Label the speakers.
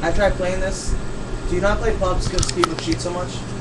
Speaker 1: I tried playing this. Do you not play pubs because people cheat so much?